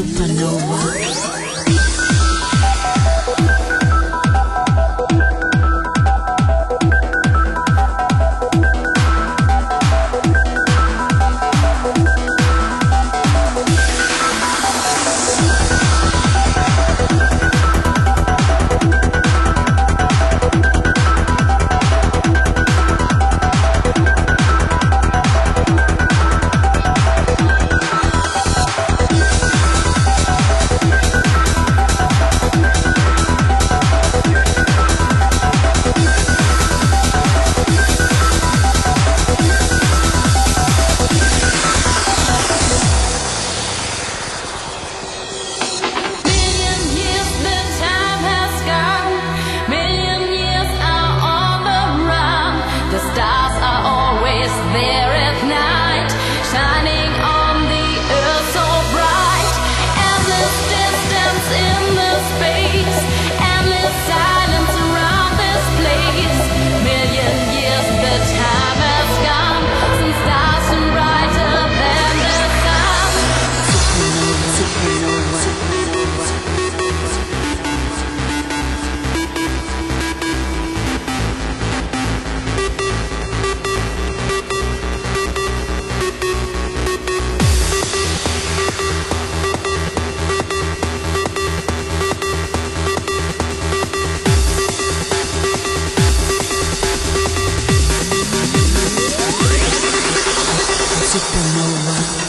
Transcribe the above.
supernova. music.